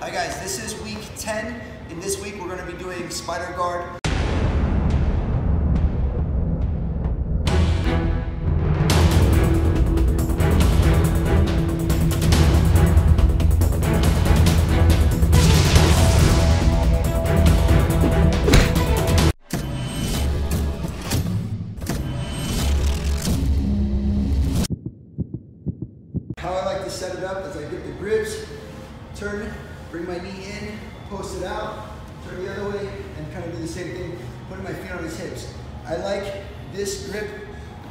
Hi guys, this is week 10. In this week, we're gonna be doing spider guard. How I like to set it up is I get the grips, turn, bring my knee in, post it out, turn the other way, and kind of do the same thing, putting my feet on his hips. I like this grip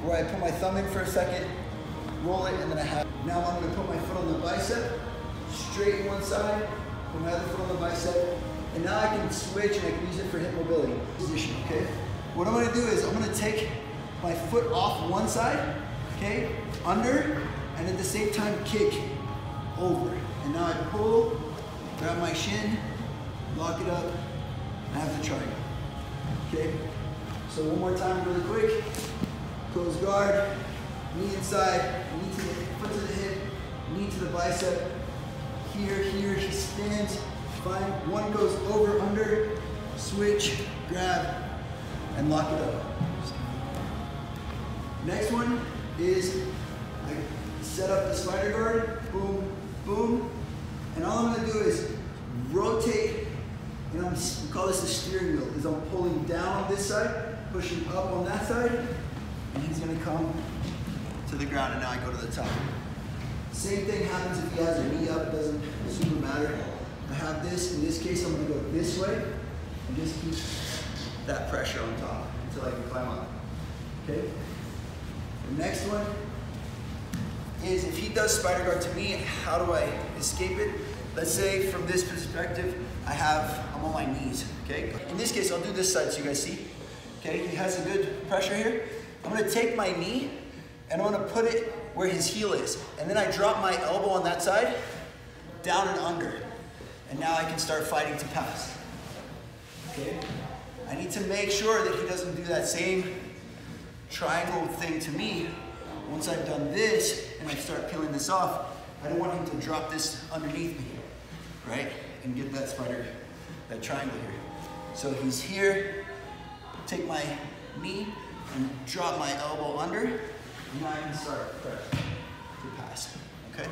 where I put my thumb in for a second, roll it, and then I have. Now I'm gonna put my foot on the bicep, straighten one side, put my other foot on the bicep, and now I can switch and I can use it for hip mobility position, okay? What I'm gonna do is I'm gonna take my foot off one side, okay, under, and at the same time kick over. And now I pull, grab my shin, lock it up, I have the triangle. Okay? So one more time really quick. Close guard, knee inside, knee to the foot to the hip, knee to the bicep. Here, here, he stands. Fine. One goes over, under, switch, grab, and lock it up. Next one is I set up the spider guard, boom, and all I'm gonna do is rotate, and I'm, we call this the steering wheel, is I'm pulling down on this side, pushing up on that side, and he's gonna come to the ground, and now I go to the top. Same thing happens if he has a knee up, doesn't super matter. I have this, in this case, I'm gonna go this way, and just keep that pressure on top until I can climb up, okay? The next one is if he does spider guard to me, how do I escape it? Let's say from this perspective, I have, I'm on my knees, okay? In this case, I'll do this side so you guys see. Okay, he has a good pressure here. I'm gonna take my knee and I'm gonna put it where his heel is. And then I drop my elbow on that side, down and under. And now I can start fighting to pass. Okay? I need to make sure that he doesn't do that same triangle thing to me. Once I've done this and I start peeling this off, I don't want him to drop this underneath me, right? And get that spider, that triangle here. So he's here, take my knee and drop my elbow under, and I can start to pass, okay?